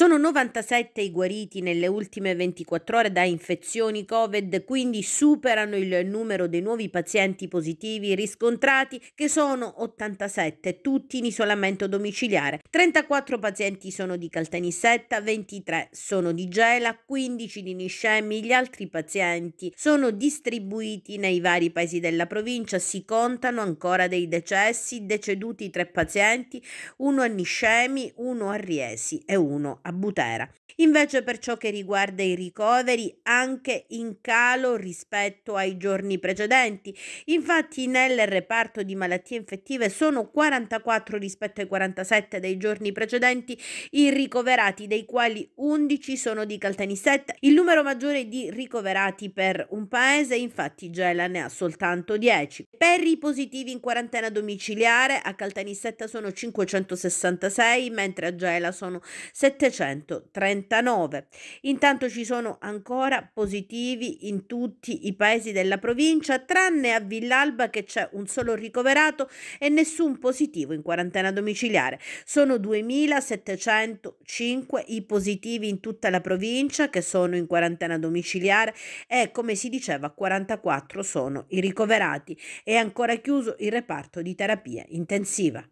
Sono 97 i guariti nelle ultime 24 ore da infezioni Covid, quindi superano il numero dei nuovi pazienti positivi riscontrati, che sono 87, tutti in isolamento domiciliare. 34 pazienti sono di Caltanissetta, 23 sono di Gela, 15 di Niscemi. Gli altri pazienti sono distribuiti nei vari paesi della provincia. Si contano ancora dei decessi, deceduti tre pazienti, uno a Niscemi, uno a Riesi e uno a Butera. Invece per ciò che riguarda i ricoveri, anche in calo rispetto ai giorni precedenti. Infatti nel reparto di malattie infettive sono 44 rispetto ai 47 dei giorni precedenti i ricoverati, dei quali 11 sono di Caltanissetta. Il numero maggiore di ricoverati per un paese, infatti Gela ne ha soltanto 10. Per i positivi in quarantena domiciliare a Caltanissetta sono 566, mentre a Gela sono 700 1939. Intanto ci sono ancora positivi in tutti i paesi della provincia, tranne a Villalba che c'è un solo ricoverato e nessun positivo in quarantena domiciliare. Sono 2705 i positivi in tutta la provincia che sono in quarantena domiciliare e come si diceva 44 sono i ricoverati. È ancora chiuso il reparto di terapia intensiva.